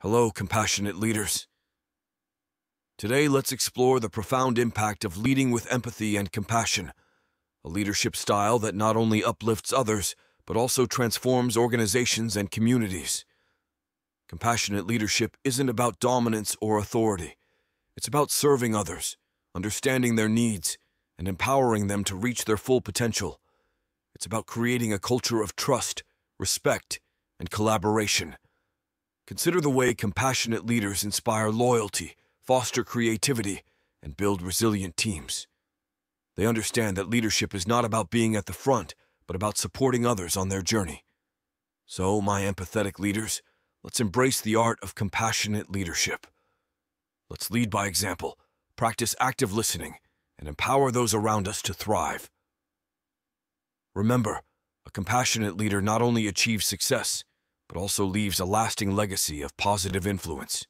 Hello, compassionate leaders. Today, let's explore the profound impact of leading with empathy and compassion, a leadership style that not only uplifts others, but also transforms organizations and communities. Compassionate leadership isn't about dominance or authority. It's about serving others, understanding their needs, and empowering them to reach their full potential. It's about creating a culture of trust, respect, and collaboration. Consider the way compassionate leaders inspire loyalty, foster creativity, and build resilient teams. They understand that leadership is not about being at the front, but about supporting others on their journey. So, my empathetic leaders, let's embrace the art of compassionate leadership. Let's lead by example, practice active listening, and empower those around us to thrive. Remember, a compassionate leader not only achieves success, but also leaves a lasting legacy of positive influence.